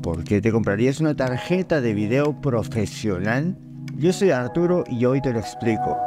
¿Por qué te comprarías una tarjeta de video profesional? Yo soy Arturo y hoy te lo explico.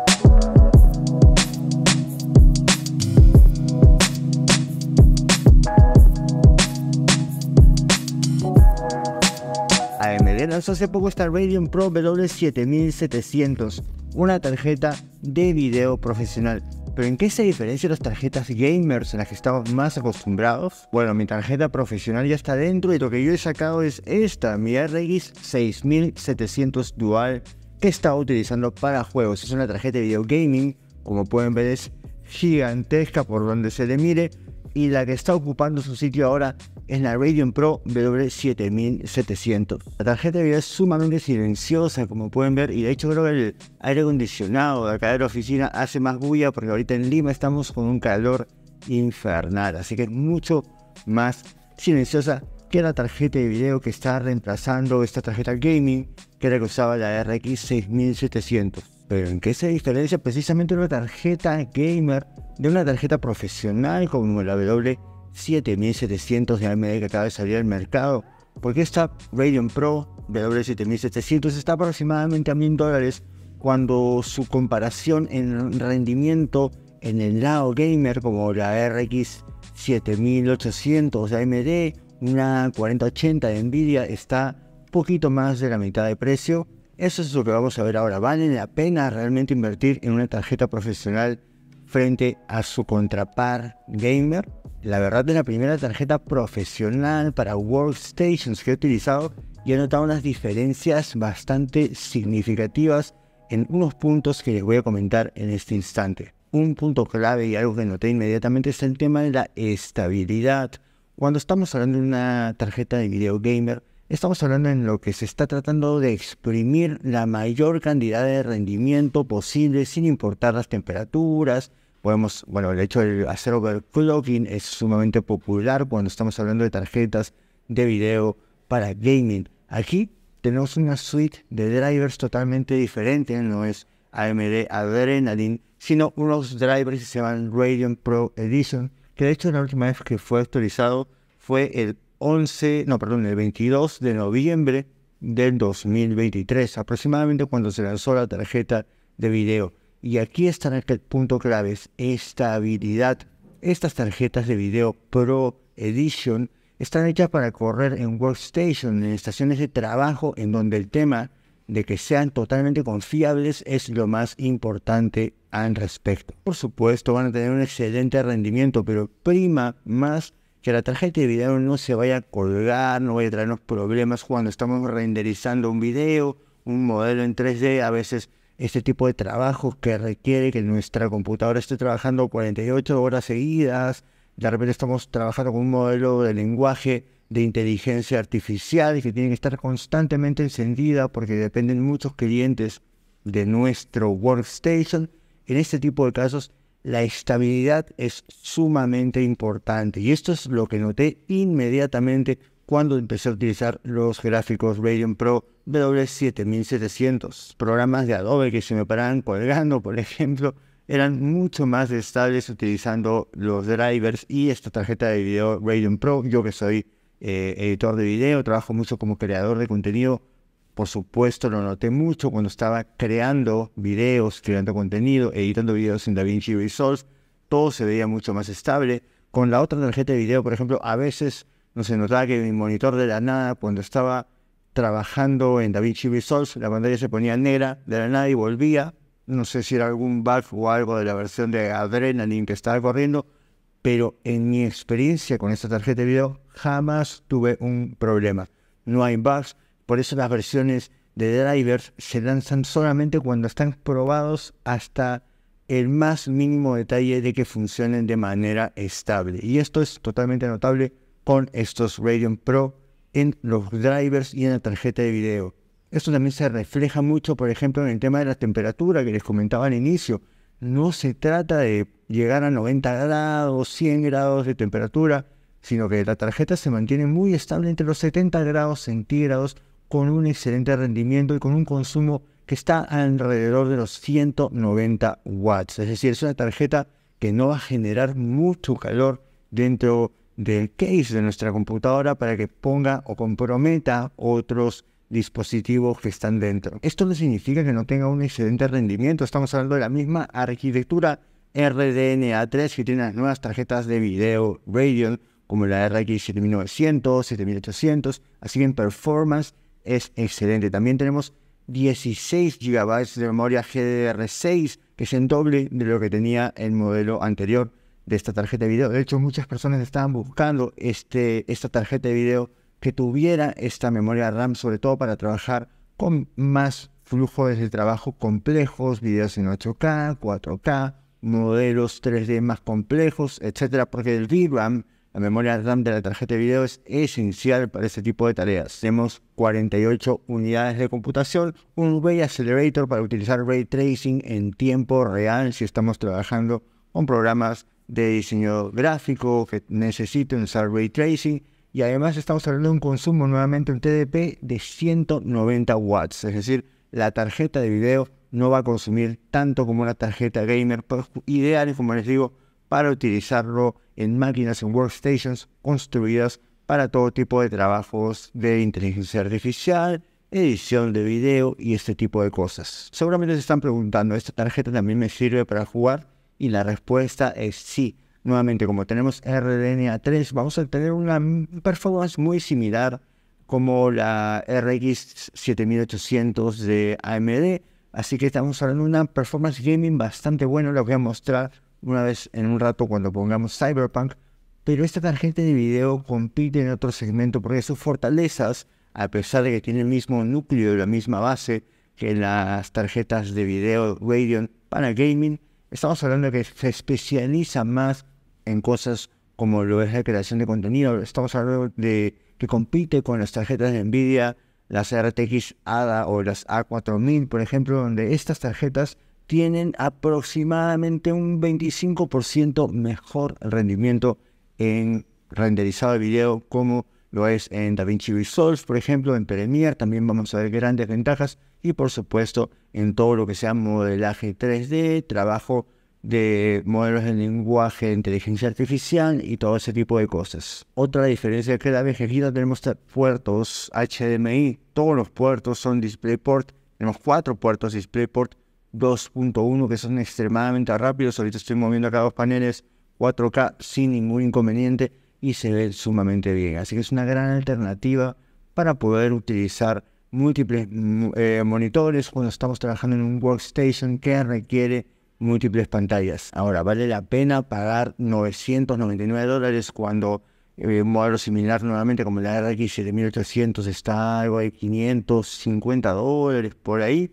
AMD lanzó hace poco esta Radeon Pro W7700, una tarjeta de video profesional. Pero ¿en qué se diferencia las tarjetas gamers en las que estamos más acostumbrados? Bueno, mi tarjeta profesional ya está dentro y lo que yo he sacado es esta, mi RX 6700 Dual que estaba utilizando para juegos. Es una tarjeta de video gaming, como pueden ver es gigantesca por donde se le mire y la que está ocupando su sitio ahora es la Radeon Pro W7700. La tarjeta de video es sumamente silenciosa, como pueden ver, y de hecho creo que el aire acondicionado de acá de la oficina hace más bulla porque ahorita en Lima estamos con un calor infernal, así que es mucho más silenciosa que la tarjeta de video que está reemplazando esta tarjeta gaming que era usaba la RX 6700. Pero ¿en qué se diferencia precisamente una tarjeta gamer de una tarjeta profesional como la W 7700 de AMD que acaba de salir al mercado, porque esta Radeon Pro W7700 está aproximadamente a 1000 dólares cuando su comparación en rendimiento en el lado gamer como la RX 7800 de AMD, una 4080 de Nvidia está poquito más de la mitad de precio. Eso es lo que vamos a ver ahora. ¿Vale la pena realmente invertir en una tarjeta profesional frente a su contrapar gamer? La verdad es la primera tarjeta profesional para workstations que he utilizado y he notado unas diferencias bastante significativas en unos puntos que les voy a comentar en este instante. Un punto clave y algo que noté inmediatamente es el tema de la estabilidad. Cuando estamos hablando de una tarjeta de video gamer, estamos hablando en lo que se está tratando de exprimir la mayor cantidad de rendimiento posible sin importar las temperaturas, podemos, bueno, el hecho de hacer overclocking es sumamente popular cuando estamos hablando de tarjetas de video para gaming. Aquí tenemos una suite de drivers totalmente diferente, no es AMD Adrenaline, sino unos drivers que se llaman Radeon Pro Edition, que de hecho la última vez que fue actualizado fue el 11, no, perdón, el 22 de noviembre del 2023, aproximadamente cuando se lanzó la tarjeta de video. Y aquí está el punto clave, es estabilidad. Estas tarjetas de video Pro Edition están hechas para correr en workstation, en estaciones de trabajo, en donde el tema de que sean totalmente confiables es lo más importante al respecto. Por supuesto, van a tener un excelente rendimiento, pero prima más que la tarjeta de video no se vaya a colgar, no vaya a traernos problemas cuando estamos renderizando un video, un modelo en 3D, a veces este tipo de trabajo que requiere que nuestra computadora esté trabajando 48 horas seguidas, de repente estamos trabajando con un modelo de lenguaje de inteligencia artificial que tiene que estar constantemente encendida porque dependen muchos clientes de nuestro workstation. En este tipo de casos, la estabilidad es sumamente importante y esto es lo que noté inmediatamente cuando empecé a utilizar los gráficos Radeon Pro W7700. Programas de Adobe que se me paraban colgando, por ejemplo, eran mucho más estables utilizando los drivers y esta tarjeta de video Radeon Pro. Yo que soy eh, editor de video, trabajo mucho como creador de contenido. Por supuesto, lo noté mucho cuando estaba creando videos, creando contenido, editando videos en DaVinci Resolve. Todo se veía mucho más estable. Con la otra tarjeta de video, por ejemplo, a veces no se notaba que mi monitor de la nada, cuando estaba trabajando en DaVinci Resolve, la pantalla se ponía negra de la nada y volvía. No sé si era algún bug o algo de la versión de Adrenaline que estaba corriendo, pero en mi experiencia con esta tarjeta de video jamás tuve un problema. No hay bugs, por eso las versiones de drivers se lanzan solamente cuando están probados hasta el más mínimo detalle de que funcionen de manera estable. Y esto es totalmente notable con estos Radeon Pro en los drivers y en la tarjeta de video. Esto también se refleja mucho, por ejemplo, en el tema de la temperatura que les comentaba al inicio. No se trata de llegar a 90 grados, 100 grados de temperatura, sino que la tarjeta se mantiene muy estable entre los 70 grados centígrados con un excelente rendimiento y con un consumo que está alrededor de los 190 watts. Es decir, es una tarjeta que no va a generar mucho calor dentro del case de nuestra computadora para que ponga o comprometa otros dispositivos que están dentro. Esto no significa que no tenga un excelente rendimiento, estamos hablando de la misma arquitectura RDNA3 que tiene las nuevas tarjetas de video Radeon como la RX 7900, 7800, así que en performance es excelente. También tenemos 16 GB de memoria GDDR6, que es en doble de lo que tenía el modelo anterior de esta tarjeta de video. De hecho, muchas personas estaban buscando este, esta tarjeta de video que tuviera esta memoria RAM, sobre todo para trabajar con más flujos de trabajo complejos, videos en 8K, 4K, modelos 3D más complejos, etcétera, porque el VRAM, la memoria RAM de la tarjeta de video, es esencial para este tipo de tareas. Tenemos 48 unidades de computación, un Ray Accelerator para utilizar Ray Tracing en tiempo real si estamos trabajando con programas de diseño gráfico que necesiten usar Ray Tracing. Y además estamos hablando de un consumo nuevamente un TDP de 190 watts, es decir, la tarjeta de video no va a consumir tanto como una tarjeta gamer, ideal, como les digo, para utilizarlo en máquinas, en workstations construidas para todo tipo de trabajos de inteligencia artificial, edición de video y este tipo de cosas. Seguramente se están preguntando, ¿esta tarjeta también me sirve para jugar? Y la respuesta es sí. Nuevamente, como tenemos RDNA 3, vamos a tener una performance muy similar como la RX 7800 de AMD, Así que estamos hablando de una performance gaming bastante buena, lo voy a mostrar una vez en un rato cuando pongamos Cyberpunk. Pero esta tarjeta de video compite en otro segmento porque sus fortalezas, a pesar de que tiene el mismo núcleo y la misma base que las tarjetas de video Radeon para gaming, estamos hablando de que se especializa más en cosas como lo es la creación de contenido. Estamos hablando de que compite con las tarjetas de Nvidia las RTX ADA o las A4000, por ejemplo, donde estas tarjetas tienen aproximadamente un 25% mejor rendimiento en renderizado de video como lo es en DaVinci Resolve, por ejemplo, en Premiere también vamos a ver grandes ventajas y por supuesto en todo lo que sea modelaje 3D, trabajo de modelos de lenguaje, inteligencia artificial y todo ese tipo de cosas. Otra diferencia es que aquí no tenemos puertos HDMI, todos los puertos son DisplayPort, tenemos cuatro puertos DisplayPort 2.1 que son extremadamente rápidos, ahorita estoy moviendo acá dos paneles 4K sin ningún inconveniente y se ve sumamente bien, así que es una gran alternativa para poder utilizar múltiples mm, eh, monitores cuando estamos trabajando en un workstation que requiere múltiples pantallas. Ahora, ¿vale la pena pagar 999 dólares cuando eh, un modelo similar nuevamente como la RX 7800 está algo de 550 dólares por ahí?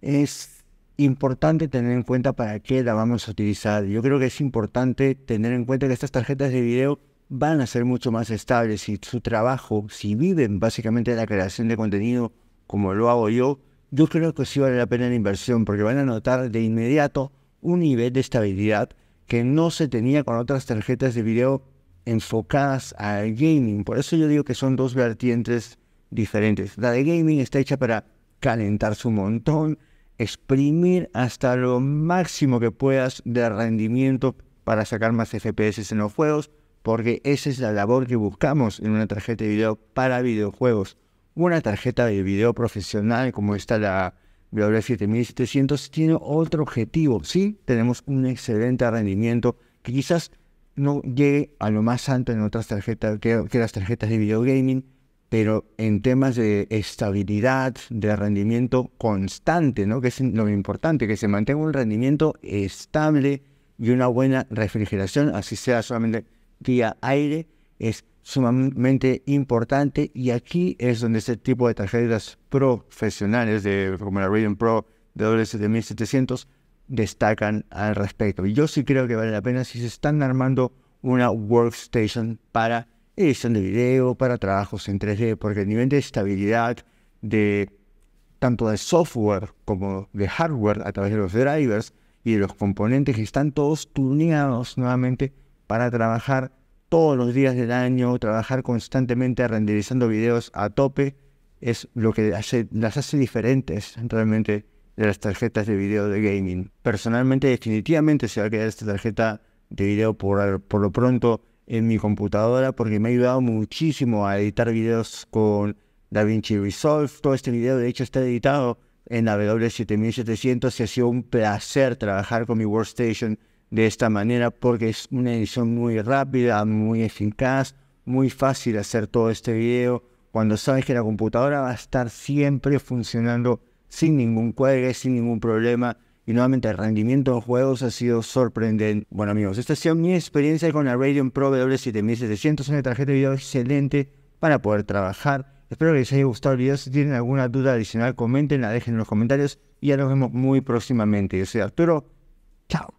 Es importante tener en cuenta para qué la vamos a utilizar. Yo creo que es importante tener en cuenta que estas tarjetas de video van a ser mucho más estables y su trabajo, si viven básicamente la creación de contenido como lo hago yo, yo creo que sí vale la pena la inversión porque van a notar de inmediato un nivel de estabilidad que no se tenía con otras tarjetas de video enfocadas al gaming. Por eso yo digo que son dos vertientes diferentes. La de gaming está hecha para calentarse un montón, exprimir hasta lo máximo que puedas de rendimiento para sacar más FPS en los juegos, porque esa es la labor que buscamos en una tarjeta de video para videojuegos una tarjeta de video profesional como esta la W7700 tiene otro objetivo. Sí, tenemos un excelente rendimiento que quizás no llegue a lo más alto en otras tarjetas que, las tarjetas de video gaming, pero en temas de estabilidad, de rendimiento constante, ¿no? que es lo importante, que se mantenga un rendimiento estable y una buena refrigeración, así sea solamente vía aire, es sumamente importante y aquí es donde este tipo de tarjetas profesionales de, como la Pro de W7700 destacan al respecto. Y yo sí creo que vale la pena si se están armando una workstation para edición de video, para trabajos en 3D, porque el nivel de estabilidad de tanto de software como de hardware a través de los drivers y de los componentes que están todos tuneados nuevamente para trabajar todos los días del año, trabajar constantemente renderizando videos a tope, es lo que las hace diferentes realmente de las tarjetas de video de gaming. Personalmente, definitivamente se va a quedar esta tarjeta de video por, por lo pronto en mi computadora porque me ha ayudado muchísimo a editar videos con DaVinci Resolve. Todo este video de hecho está editado en la W7700 y ha sido un placer trabajar con mi workstation de esta manera porque es una edición muy rápida, muy eficaz, muy fácil hacer todo este video cuando sabes que la computadora va a estar siempre funcionando sin ningún cuelgue, sin ningún problema. Y nuevamente el rendimiento en juegos ha sido sorprendente. Bueno amigos, esta ha sido mi experiencia con la Radeon Pro W7700, una tarjeta de video excelente para poder trabajar. Espero que les haya gustado el video. Si tienen alguna duda adicional, comenten, la dejen en los comentarios y ya nos vemos muy próximamente. Yo soy Arturo. Chao.